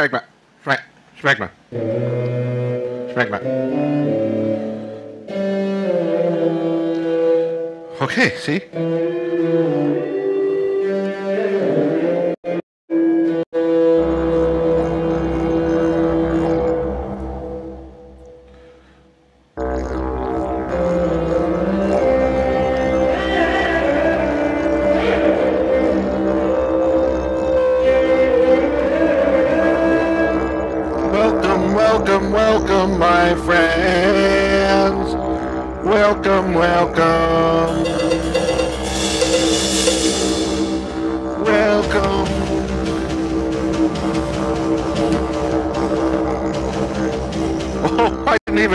Smack me. Smack, smack me. Smack me. Okay, zie.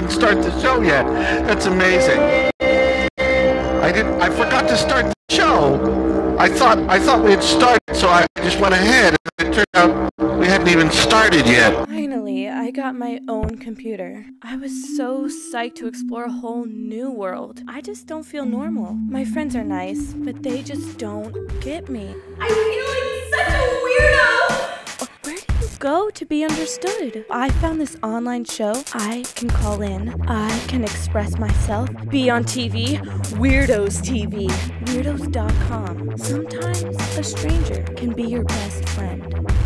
Didn't start the show yet. That's amazing. I didn't. I forgot to start the show. I thought I thought we had started, so I just went ahead. And it turned out we hadn't even started yet. Finally, I got my own computer. I was so psyched to explore a whole new world. I just don't feel normal. My friends are nice, but they just don't get me. I feel like such a weirdo! Go to be understood? I found this online show. I can call in. I can express myself. Be on TV. Weirdos TV. Weirdos.com. Sometimes a stranger can be your best friend.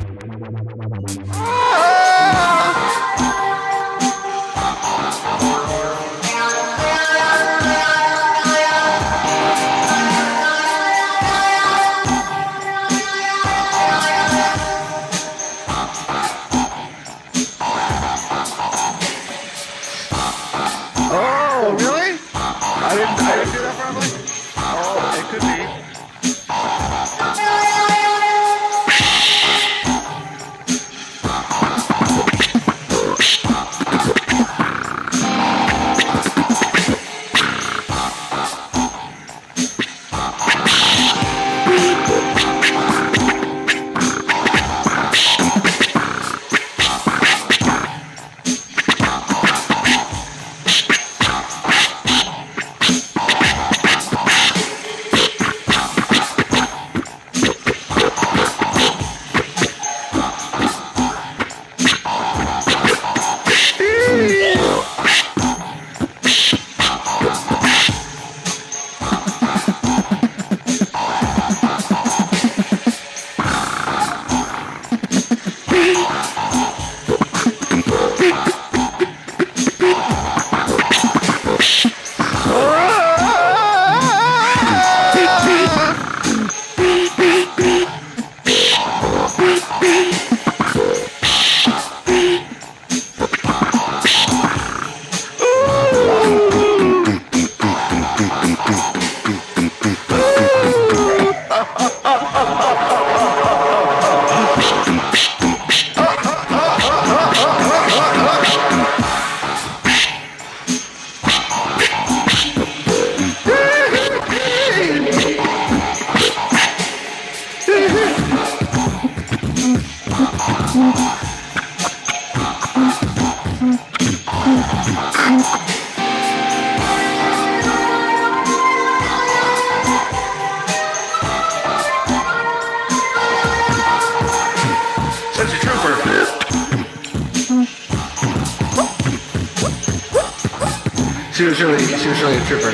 Trooper.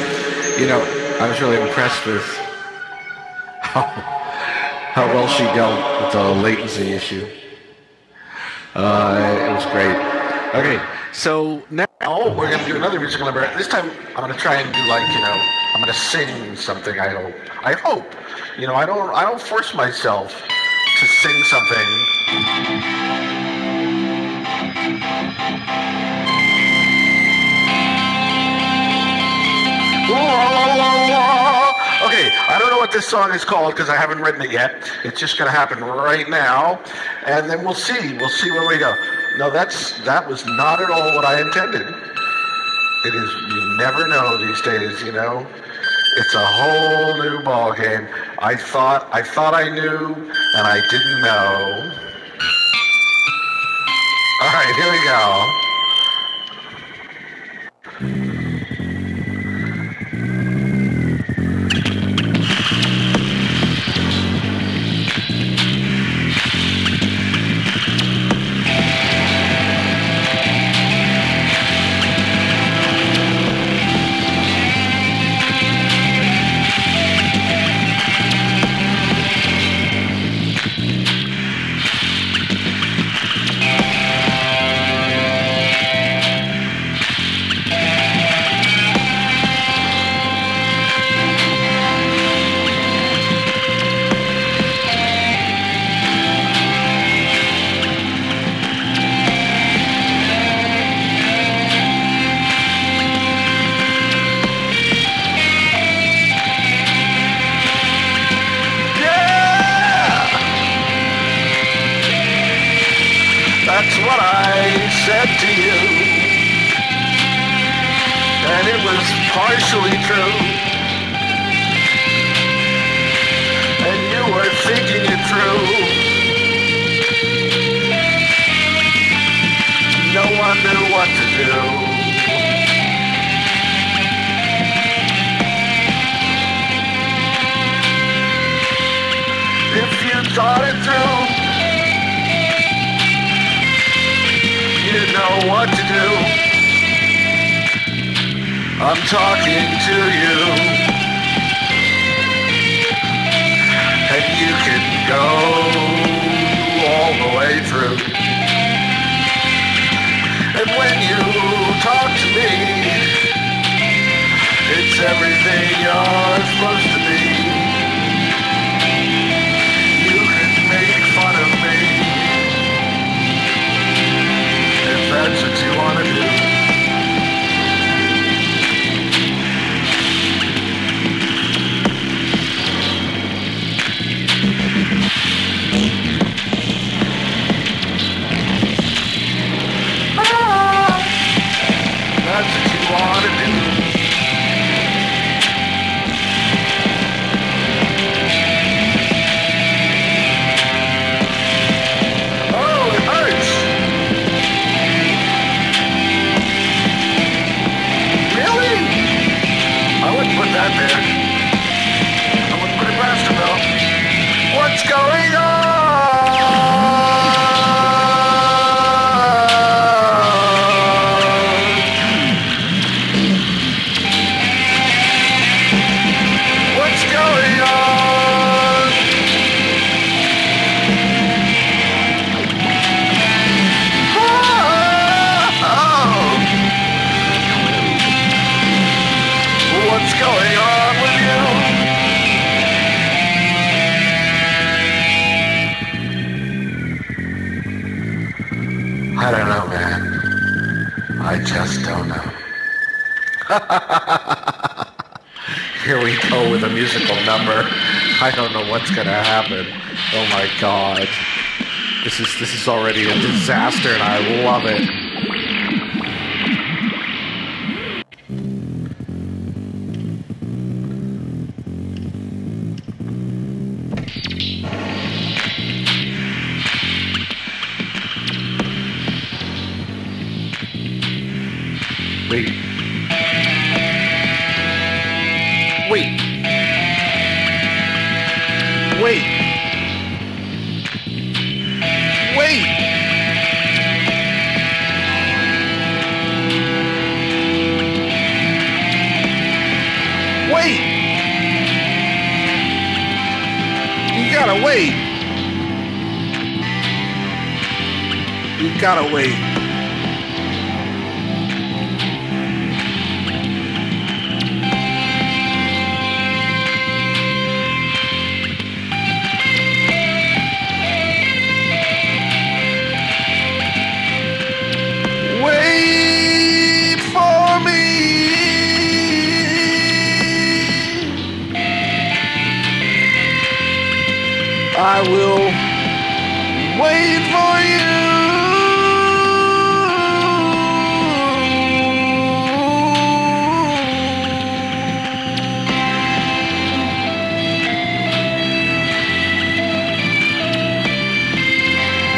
You know, I was really impressed with how, how well she dealt with the latency issue. Uh, it was great. Okay, so now we're gonna do another musical number. This time I'm gonna try and do like you know I'm gonna sing something. I hope. I hope. You know I don't I don't force myself to sing something. Okay, I don't know what this song is called because I haven't written it yet. It's just going to happen right now, and then we'll see. We'll see where we go. No, that's that was not at all what I intended. It is. You never know these days. You know, it's a whole new ball game. I thought I thought I knew, and I didn't know. All right, here we go. If you thought it through, you know what to do. I'm talking to you. And you can go all the way through. When you talk to me, it's everything you're supposed to Here we go with a musical number. I don't know what's gonna happen. Oh my god. This is this is already a disaster and I love it. Wait. Wait. Wait. Wait. You gotta wait. You gotta wait. I will wait for you.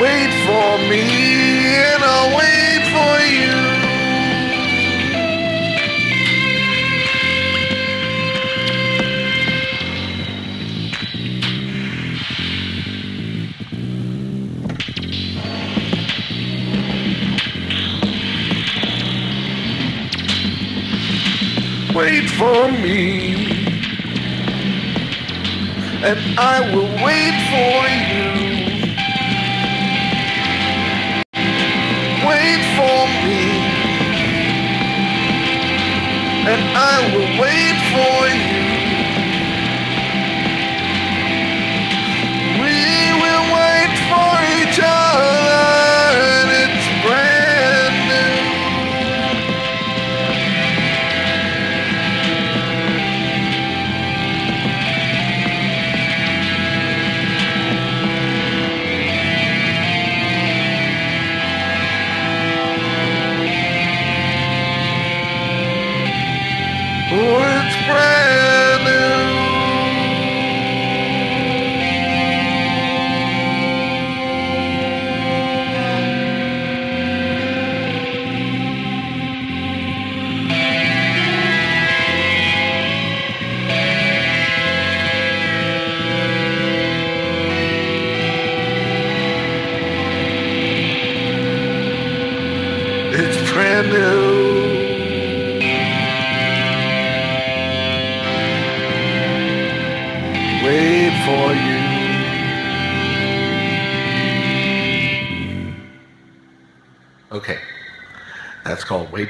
Wait for me Wait for me, and I will wait for you. wait for me, and I will wait for you.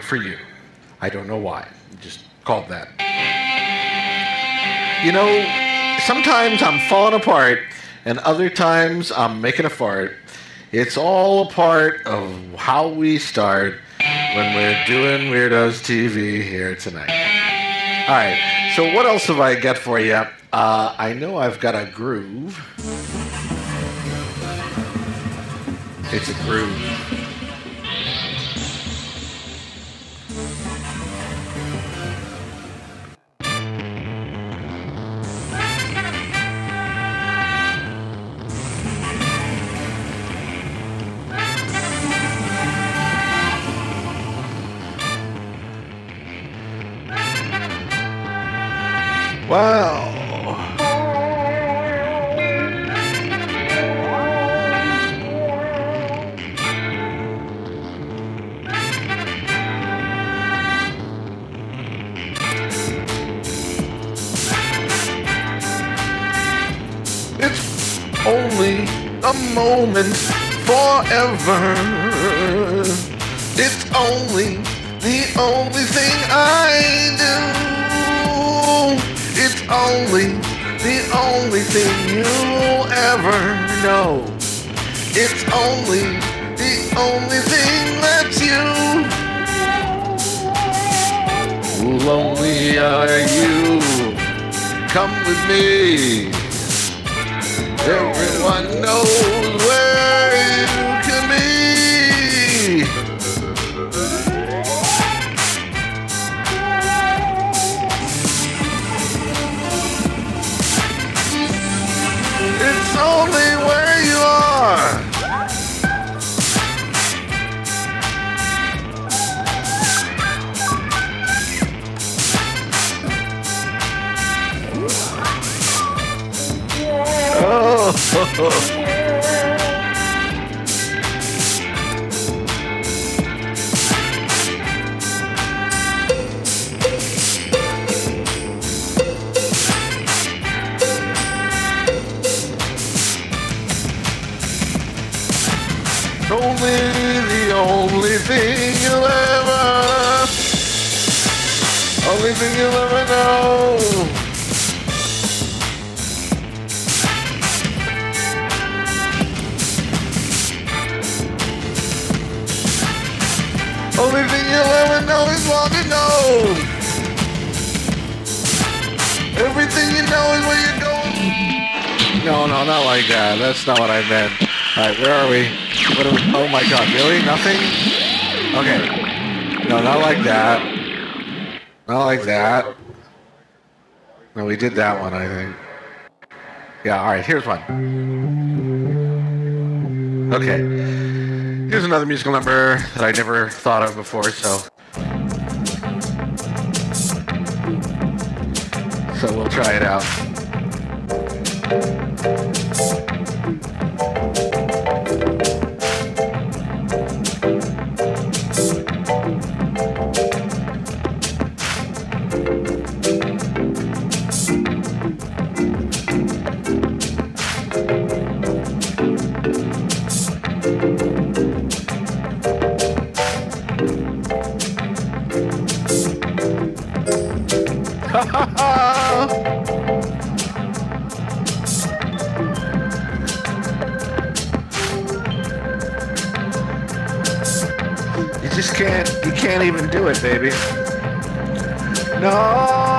For You. I don't know why. Just called that. You know, sometimes I'm falling apart, and other times I'm making a fart. It's all a part of how we start when we're doing Weirdos TV here tonight. All right, so what else have I got for you? Uh, I know I've got a groove. It's a groove. Forever. It's only the only thing I do. It's only the only thing you'll ever know. It's only the only thing that's you. Lonely are you? Come with me. Everyone knows Oh. thing you'll ever, only thing you'll ever know. Only thing you'll ever know is what to know. Everything you know is where you're going. No, no, not like that. That's not what I meant. All right, where are we? What are we? Oh my God, really? Nothing? Okay. No, not like that. Not like that. No, we did that one, I think. Yeah, all right, here's one. Okay. Here's another musical number that I never thought of before, so. So we'll try it out. You just can't, you can't even do it, baby. No.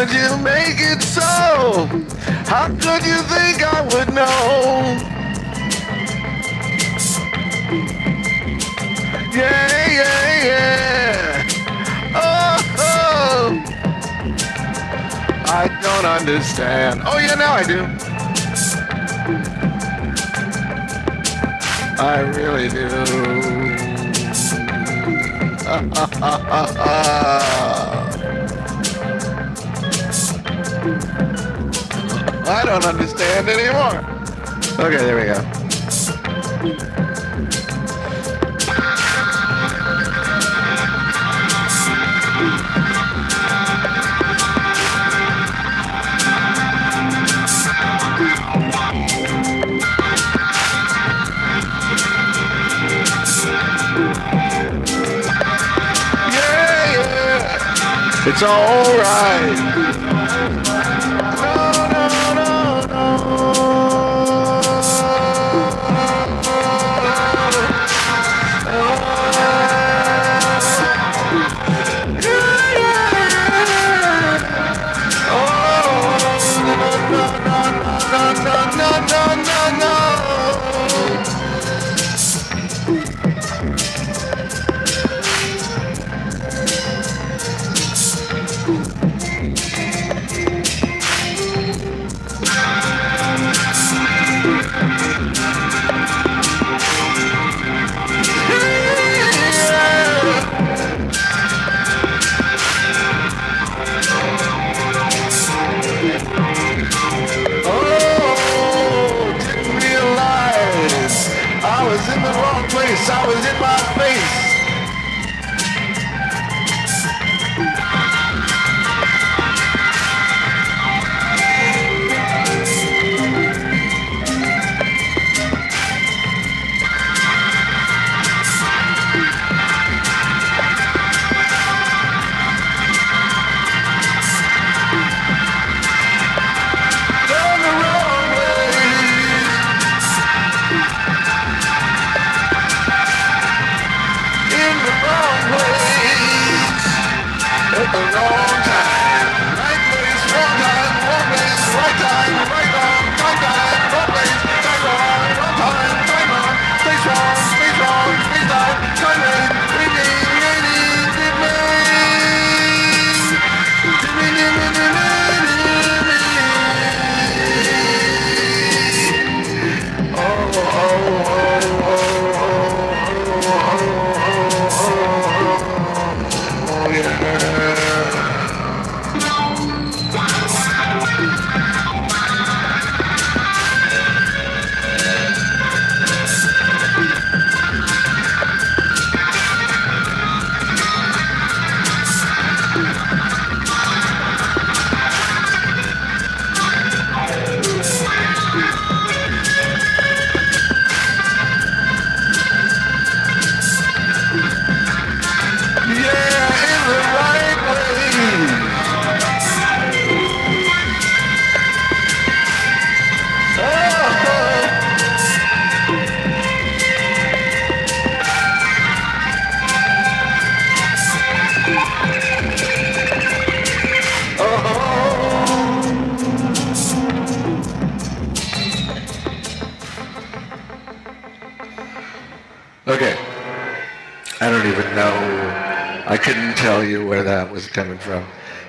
Would you make it so? How could you think I would know? Yeah, yeah, yeah. Oh, oh. I don't understand. Oh, yeah, now I do. I really do. Ah, ah, ah, I don't understand anymore. Okay, there we go. Yeah, yeah. It's all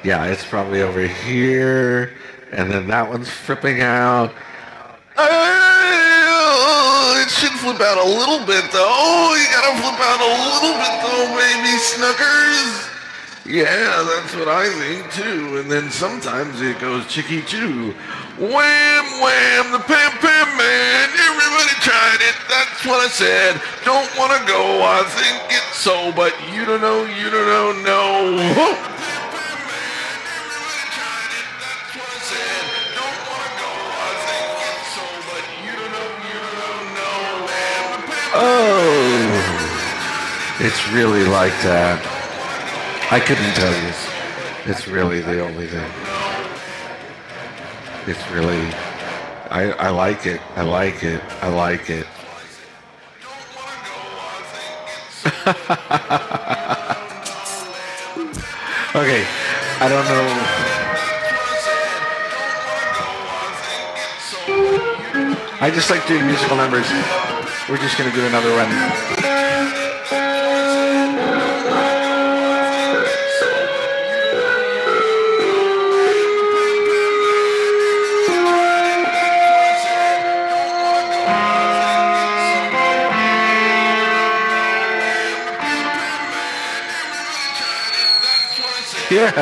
Yeah, it's probably over here, and then that one's flipping out. Oh, it should flip out a little bit though. Oh, you gotta flip out a little bit though, baby snuckers. Yeah, that's what I think too. And then sometimes it goes chicky choo. Wham wham, the pam pam man. Everybody tried it. That's what I said. Don't wanna go. I think it's so, but you don't know. You don't know. No. It's really like that. I couldn't tell you. It's really the only thing. It's really. I, I like it. I like it. I like it. okay. I don't know. I just like doing musical numbers. We're just going to do another one. All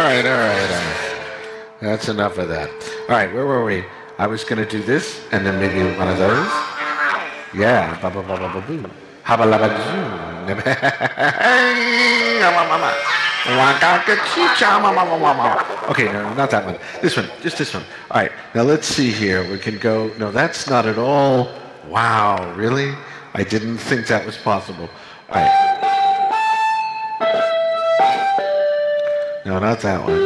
right, all right, all right. That's enough of that. All right, where were we? I was going to do this and then maybe one of those. Yeah. Ba ba ba ba ba boo. Haba la ba. Okay, no, not that one. This one, just this one. All right, now let's see here. We can go. No, that's not at all. Wow, really? I didn't think that was possible. All right. No, not that one.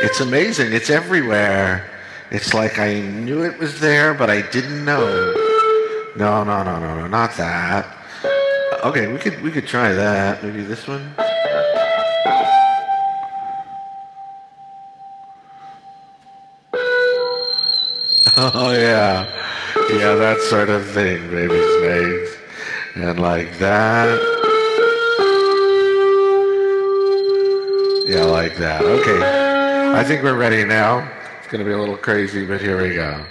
It's amazing. It's everywhere. It's like I knew it was there, but I didn't know. No, no, no, no, no, not that. Okay, we could we could try that. Maybe this one. Oh yeah, yeah, that sort of thing, baby snakes, and like that. Yeah, like that. Okay, I think we're ready now. It's gonna be a little crazy, but here we go.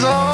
is all.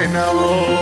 right now.